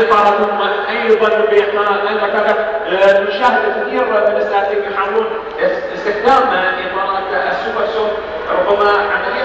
اطارهم أيضا باعطاء المكاتب آه، نشاهد كثير من الاستراتيجيين يحاولون استخدام اطارات السوبر سوب ربما عمليا